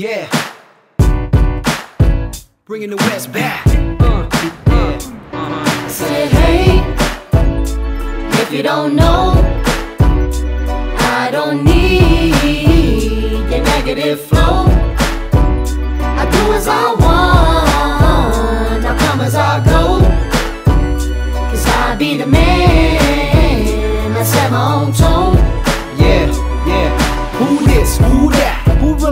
Yeah. Bringing the West back. Uh, yeah. Uh-huh. Say hey, if you don't know, I don't need your negative flow. I do as I want, I come as I go. Cause I be the man, I set my own tone.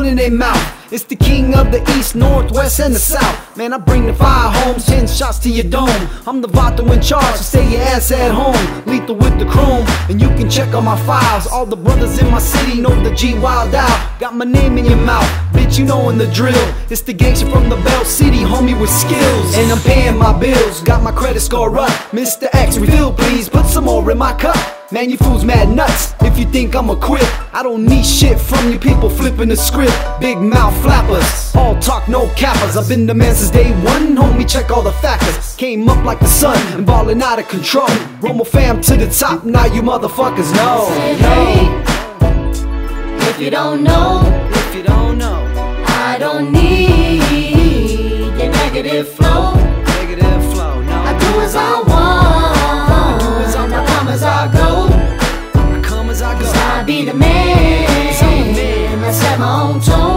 Running their mouth? It's the king of the east, northwest, and the south. Man, I bring the fire home, ten shots to your dome. I'm the Vato in charge, so stay your ass at home. Lethal with the chrome, and you can check on my files. All the brothers in my city know the G Wild out. Got my name in your mouth, bitch, you knowin' the drill. It's the gangster from the Belt City, homie with skills. And I'm paying my bills, got my credit score up. Mr. X, refill please, put some more in my cup. Man, you fools mad nuts if you think I'ma quit. I don't need shit from you people flipping the script. Big mouth flappers, all talk, no cappers. I've been the man since day one, homie, check all the factors. Came up like the sun and ballin' out of control. Romo fam to the top, now you motherfuckers know. Say hey, if you don't know, If you don't know, I don't need your negative flow. Be the man, man. I set my own tone.